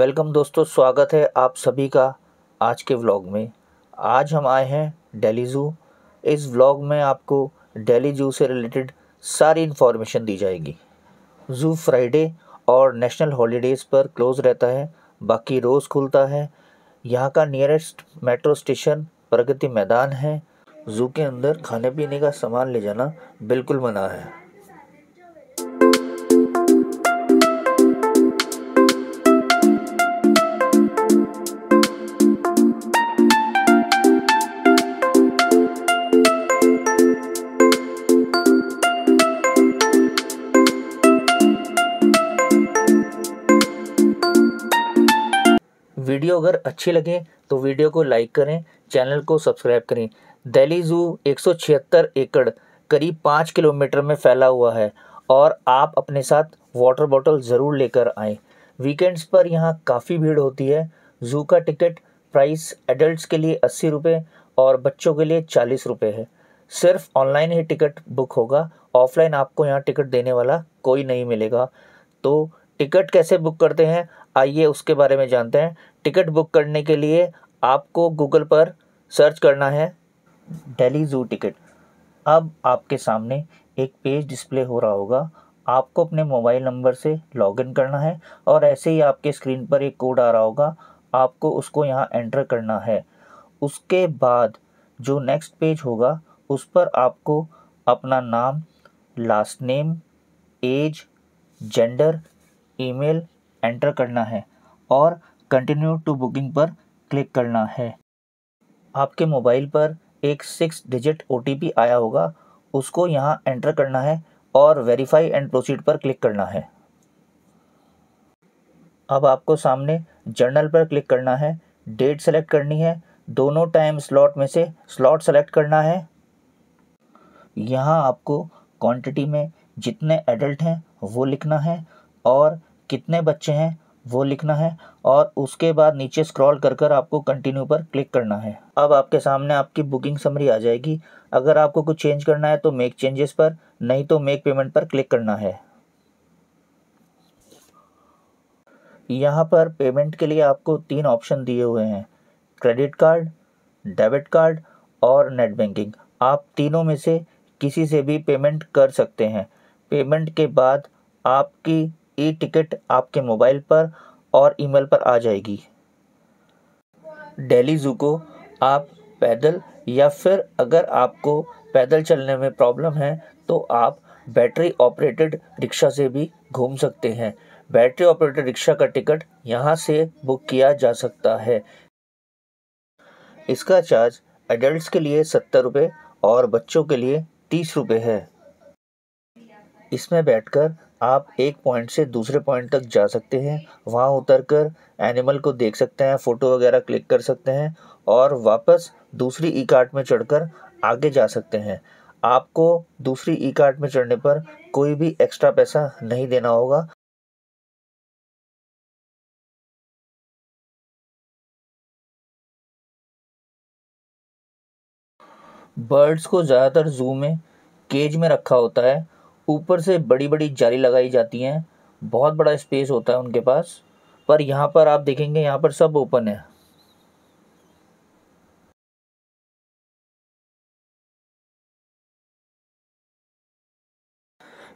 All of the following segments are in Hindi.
वेलकम दोस्तों, स्वागत है आप सभी का आज के व्लॉग में। आज हम आए हैं डेली ज़ू। इस व्लॉग में आपको डेली ज़ू से रिलेटेड सारी इन्फॉर्मेशन दी जाएगी। ज़ू फ्राइडे और नेशनल हॉलीडेज़ पर क्लोज़ रहता है, बाकी रोज़ खुलता है। यहाँ का nearest metro station Pragati Maidan है। ज़ू के अंदर खाने पीने का सामान ले जाना बिल्कुल मना है। वीडियो अगर अच्छी लगे तो वीडियो को लाइक करें, चैनल को सब्सक्राइब करें। दिल्ली ज़ू एक सौ छिहत्तर एकड़, करीब पाँच किलोमीटर में फैला हुआ है और आप अपने साथ वाटर बॉटल ज़रूर लेकर आएँ। वीकेंड्स पर यहाँ काफ़ी भीड़ होती है। ज़ू का टिकट प्राइस एडल्ट्स के लिए अस्सी रुपये और बच्चों के लिए चालीस रुपये है। सिर्फ़ ऑनलाइन ही टिकट बुक होगा। ऑफलाइन आपको यहाँ टिकट देने वाला कोई नहीं मिलेगा। तो टिकट कैसे बुक करते हैं? आइए उसके बारे में जानते हैं। टिकट बुक करने के लिए आपको गूगल पर सर्च करना है दिल्ली ज़ू टिकट। अब आपके सामने एक पेज डिस्प्ले हो रहा होगा। आपको अपने मोबाइल नंबर से लॉगिन करना है और ऐसे ही आपके स्क्रीन पर एक कोड आ रहा होगा। आपको उसको यहाँ एंटर करना है। उसके बाद जो नेक्स्ट पेज होगा, उस पर आपको अपना नाम, last name, age, gender, email enter करना है और कंटिन्यू टू बुकिंग पर क्लिक करना है। आपके मोबाइल पर एक सिक्स डिजिट ओटीपी आया होगा, उसको यहाँ एंटर करना है और वेरीफाई एंड प्रोसीड पर क्लिक करना है। अब आपको सामने जर्नल पर क्लिक करना है डेट सेलेक्ट करनी है, दोनों टाइम स्लॉट में से स्लॉट सेलेक्ट करना है। यहाँ आपको क्वांटिटी में जितने एडल्ट हैं वो लिखना है और कितने बच्चे हैं वो लिखना है और उसके बाद नीचे स्क्रॉल कर कर आपको कंटिन्यू पर क्लिक करना है। अब आपके सामने आपकी बुकिंग समरी आ जाएगी। अगर आपको कुछ चेंज करना है तो मेक चेंजेस पर, नहीं तो मेक पेमेंट पर क्लिक करना है। यहाँ पर पेमेंट के लिए आपको तीन ऑप्शन दिए हुए हैं। क्रेडिट कार्ड डेबिट कार्ड और नेट बैंकिंग आप तीनों में से किसी से भी पेमेंट कर सकते हैं। पेमेंट के बाद आपकी ई टिकट आपके मोबाइल पर और ईमेल पर आ जाएगी। डेली ज़ू को आप पैदल या फिर अगर आपको पैदल चलने में प्रॉब्लम है तो आप बैटरी ऑपरेटेड रिक्शा से भी घूम सकते हैं। बैटरी ऑपरेटेड रिक्शा का टिकट यहाँ से बुक किया जा सकता है। इसका चार्ज एडल्ट्स के लिए सत्तर रुपये और बच्चों के लिए तीस रुपये है। इसमें बैठकर आप एक पॉइंट से दूसरे पॉइंट तक जा सकते हैं। वहाँ उतर कर एनिमल को देख सकते हैं फ़ोटो वगैरह क्लिक कर सकते हैं और वापस दूसरी ई कार्ट में चढ़कर आगे जा सकते हैं। आपको दूसरी ई कार्ट में चढ़ने पर कोई भी एक्स्ट्रा पैसा नहीं देना होगा। बर्ड्स को ज़्यादातर जू में केज में रखा होता है ऊपर से बड़ी बड़ी जाली लगाई जाती हैं। बहुत बड़ा स्पेस होता है उनके पास। पर यहाँ पर आप देखेंगे यहाँ पर सब ओपन है।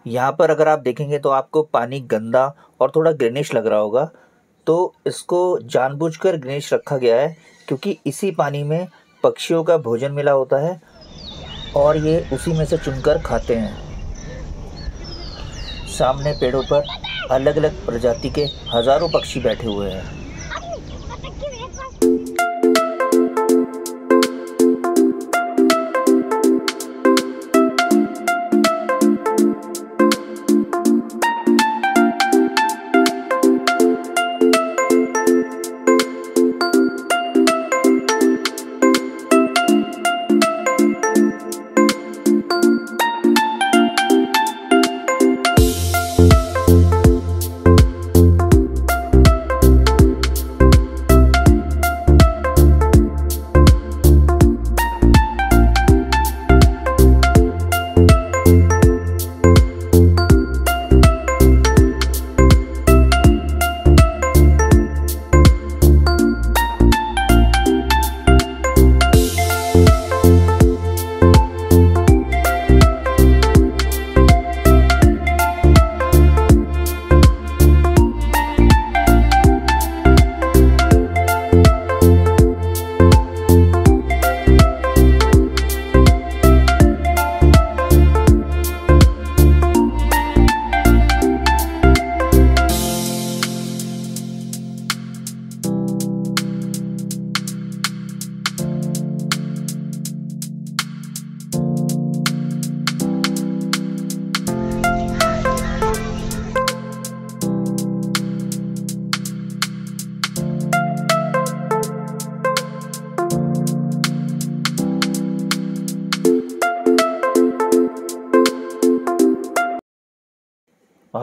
यहाँ पर अगर आप देखेंगे तो आपको पानी गंदा और थोड़ा ग्रेनिश लग रहा होगा। तो इसको जानबूझकर ग्रेनिश रखा गया है क्योंकि इसी पानी में पक्षियों का भोजन मिला होता है और ये उसी में से चुनकर खाते हैं। सामने पेड़ों पर अलग अलग प्रजाति के हज़ारों पक्षी बैठे हुए हैं।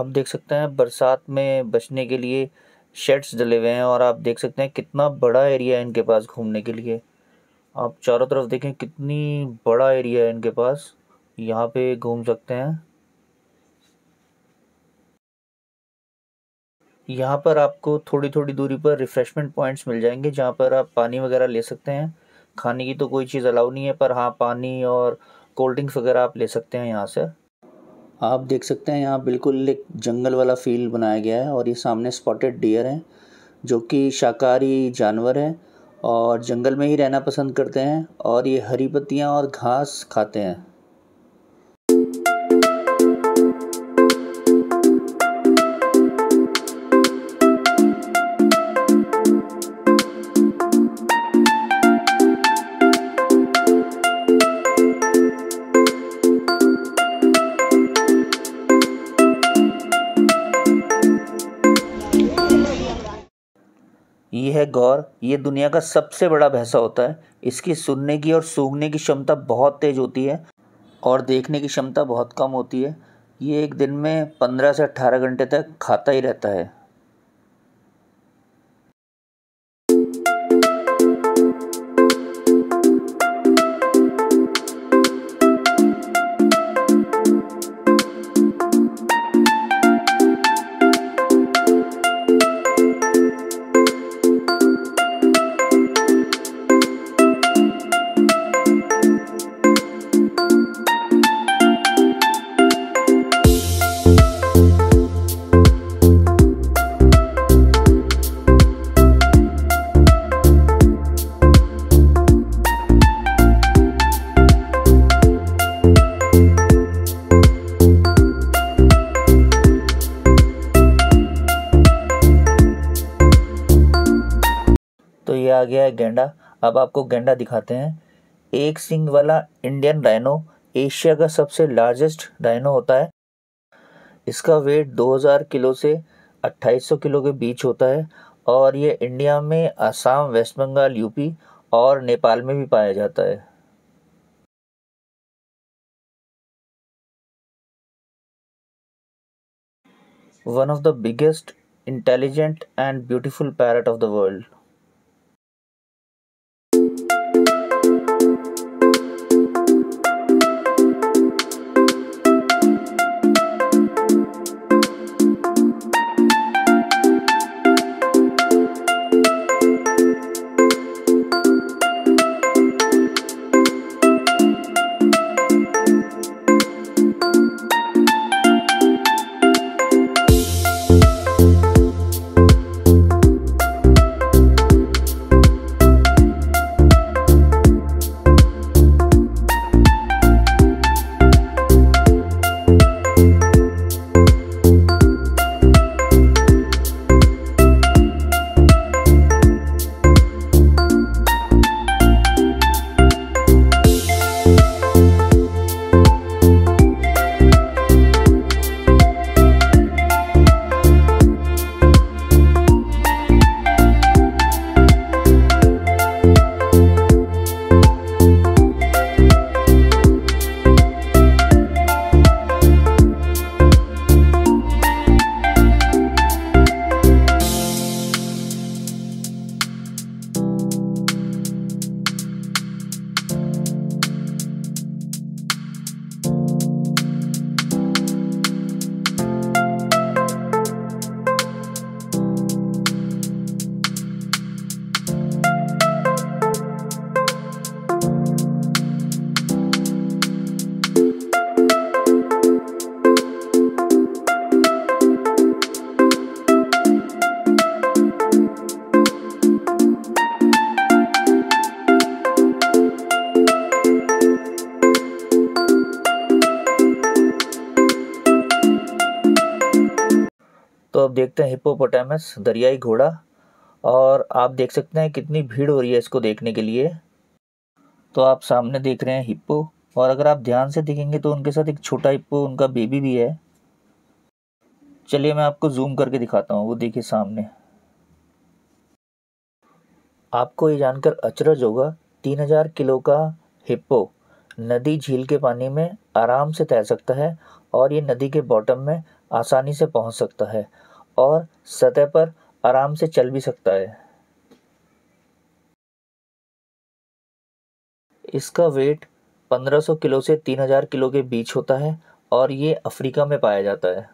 आप देख सकते हैं बरसात में बचने के लिए शेड्स डले हुए हैं और आप देख सकते हैं कितना बड़ा एरिया है इनके पास घूमने के लिए। आप चारों तरफ़ देखें कितनी बड़ा एरिया है इनके पास। यहाँ पे घूम सकते हैं। यहाँ पर आपको थोड़ी थोड़ी दूरी पर रिफ़्रेशमेंट पॉइंट्स मिल जाएँगे जहाँ पर आप पानी वगैरह ले सकते हैं। खाने की तो कोई चीज़ अलाउ नहीं है पर हाँ पानी और कोल्ड ड्रिंक्स वगैरह आप ले सकते हैं यहाँ से। आप देख सकते हैं यहाँ बिल्कुल एक जंगल वाला फील बनाया गया है और ये सामने स्पॉटेड डियर हैं, जो कि शाकाहारी जानवर हैं और जंगल में ही रहना पसंद करते हैं और ये हरी पत्तियाँ और घास खाते हैं। ये है गौर, ये दुनिया का सबसे बड़ा भैंसा होता है। इसकी सुनने की और सूंघने की क्षमता बहुत तेज़ होती है और देखने की क्षमता बहुत कम होती है। ये एक दिन में पंद्रह से अट्ठारह घंटे तक खाता ही रहता है। गया है गेंडा। अब आपको गेंडा दिखाते हैं। एक सिंग वाला इंडियन डायनो, एशिया का सबसे लार्जेस्ट डायनो होता है। इसका वेट 2000 किलो से 2800 किलो के बीच होता है और ये इंडिया में असम, वेस्ट बंगाल, यूपी और नेपाल में भी पाया जाता है। One of the biggest intelligent and beautiful parrot of the world अब देखते हैं हिप्पोपोटामस, दरियाई घोड़ा, और आप देख सकते हैं कितनी भीड़ हो रही है इसको देखने के लिए। तो आप सामने देख रहे हैं हिप्पो, और अगर आप ध्यान से देखेंगे तो उनके साथ एक छोटा हिप्पो, उनका बेबी भी है। चलिए मैं आपको जूम करके दिखाता हूँ, वो देखिए सामने। आपको ये जानकर अचरज होगा, तीन हज़ार किलो का हिप्पो नदी झील के पानी में आराम से तैर सकता है, और ये नदी के बॉटम में आसानी से पहुँच सकता है। और सतह पर आराम से चल भी सकता है। इसका वेट 1500 किलो से 3000 किलो के बीच होता है और ये अफ्रीका में पाया जाता है।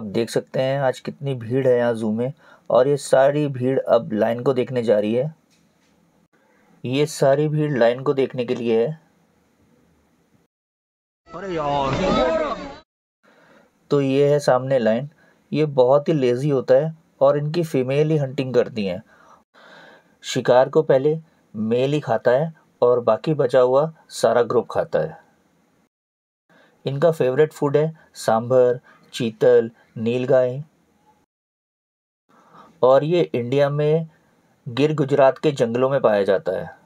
आप देख सकते हैं आज कितनी भीड़ है यहाँ जू में और ये सारी भीड़ अब लाइन को देखने जा रही है। ये सारी भीड़ लाइन को देखने के लिए है। अरे यार। तो ये है सामने लाइन ये बहुत ही लेज़ी होता है और इनकी फीमेल ही हंटिंग करती हैं। शिकार को पहले मेल ही खाता है और बाकी बचा हुआ सारा ग्रुप खाता है। इनका फेवरेट फ़ूड है सांभर चीतल नीलगाय। और ये इंडिया में गिर गुजरात के जंगलों में पाया जाता है।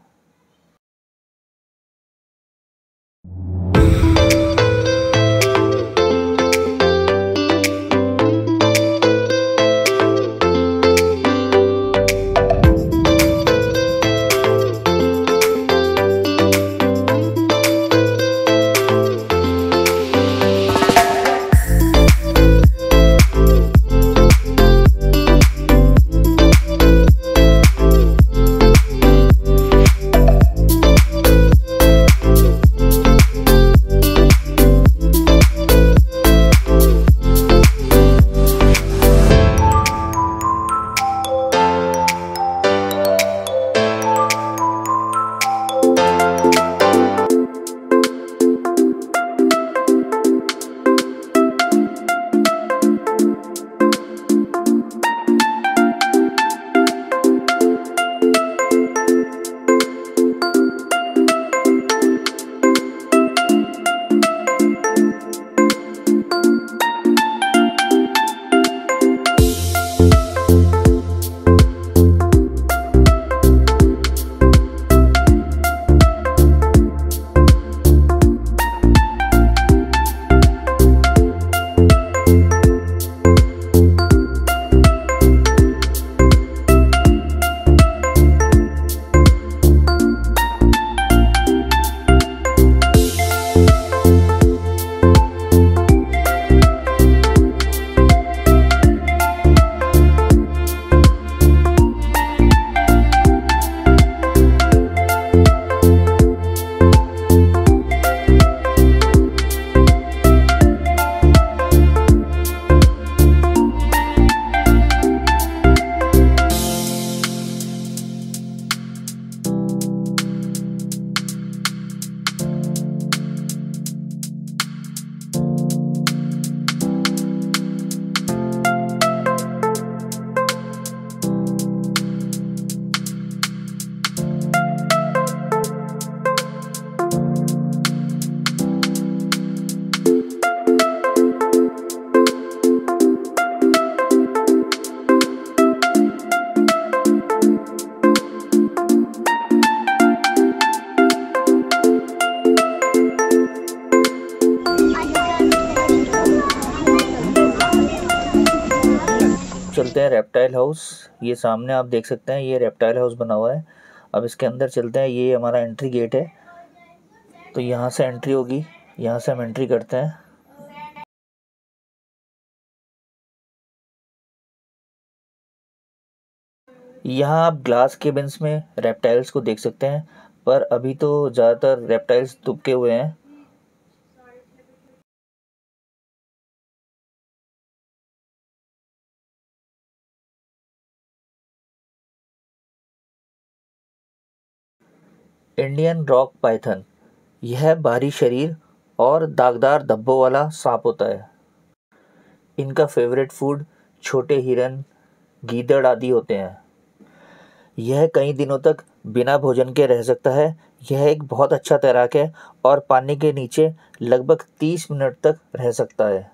हैं रेप्टाइल हाउस ये सामने आप देख सकते हैं, ये रेप्टाइल हाउस बना हुआ है। अब इसके अंदर चलते हैं, ये हमारा एंट्री गेट है। तो यहाँ से एंट्री होगी, यहाँ से हम एंट्री करते हैं। यहाँ आप ग्लास केबिन्स में रेप्टाइल्स को देख सकते हैं, पर अभी तो ज़्यादातर रेप्टाइल्स दुबके हुए हैं। Indian rock python. यह भारी शरीर और दागदार धब्बों वाला सांप होता है। इनका फेवरेट फ़ूड छोटे हिरन, गीदड़ आदि होते हैं। यह कई दिनों तक बिना भोजन के रह सकता है। यह एक बहुत अच्छा तैराक है और पानी के नीचे लगभग तीस मिनट तक रह सकता है।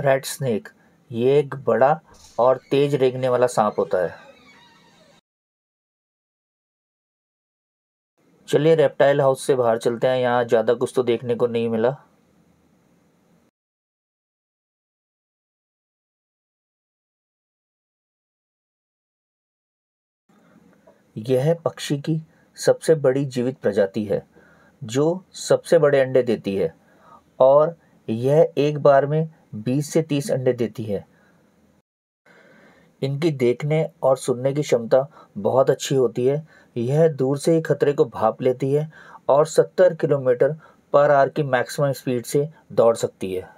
रेड स्नेक ये एक बड़ा और तेज रेंगने वाला सांप होता है। चलिए रेप्टाइल हाउस से बाहर चलते हैं। यहाँ ज़्यादा कुछ तो देखने को नहीं मिला। यह पक्षी की सबसे बड़ी जीवित प्रजाति है, जो सबसे बड़े अंडे देती है। और यह एक बार में 20 से 30 अंडे देती है। इनकी देखने और सुनने की क्षमता बहुत अच्छी होती है। यह दूर से ही खतरे को भाप लेती है और 70 किलोमीटर पर आर की मैक्सिमम स्पीड से दौड़ सकती है।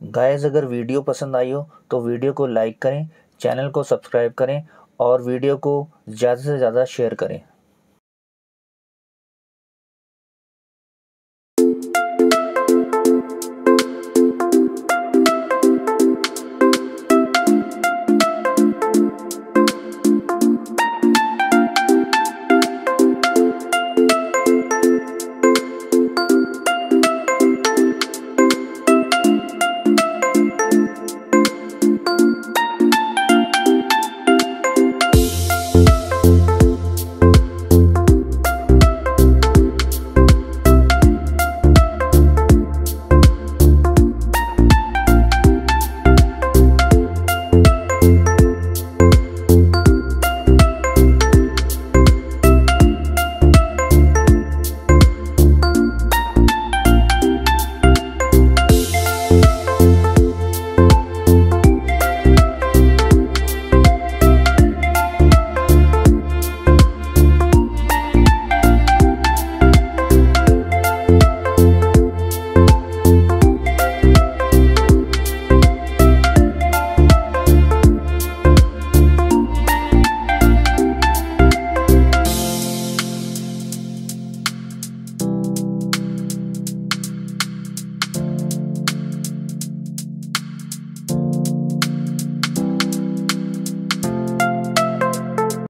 गाइस, अगर वीडियो पसंद आई हो तो वीडियो को लाइक करें, चैनल को सब्सक्राइब करें और वीडियो को ज़्यादा से ज़्यादा शेयर करें।